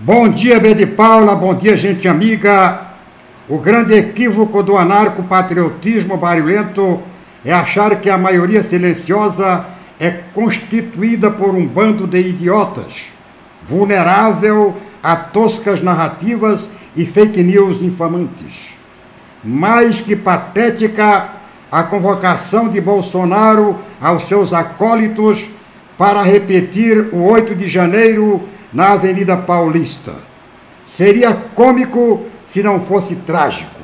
Bom dia, B de Paula, bom dia, gente amiga. O grande equívoco do anarco-patriotismo barulhento é achar que a maioria silenciosa é constituída por um bando de idiotas, vulnerável a toscas narrativas e fake news infamantes. Mais que patética a convocação de Bolsonaro aos seus acólitos para repetir o 8 de janeiro na Avenida Paulista. Seria cômico se não fosse trágico.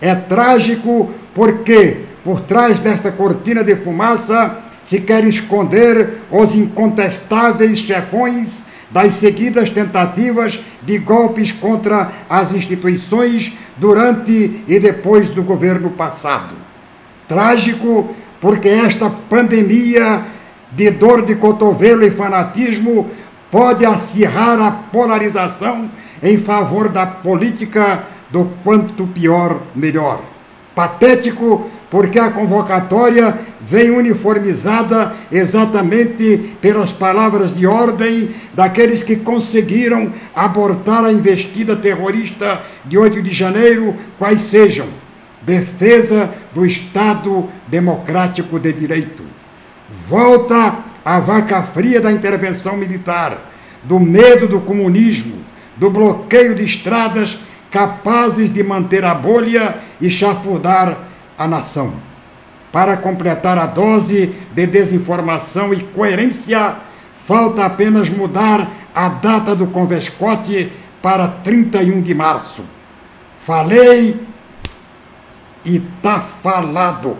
É trágico porque, por trás desta cortina de fumaça, se quer esconder os incontestáveis chefões das seguidas tentativas de golpes contra as instituições durante e depois do governo passado. Trágico porque esta pandemia de dor de cotovelo e fanatismo pode acirrar a polarização em favor da política do quanto pior, melhor. Patético porque a convocatória vem uniformizada exatamente pelas palavras de ordem daqueles que conseguiram abortar a investida terrorista de 8 de janeiro, quais sejam defesa do Estado democrático de direito. Volta a vaca fria da intervenção militar, do medo do comunismo, do bloqueio de estradas capazes de manter a bolha e chafurdar a nação. Para completar a dose de desinformação e coerência, falta apenas mudar a data do Convescote para 31 de março. Falei e tá falado.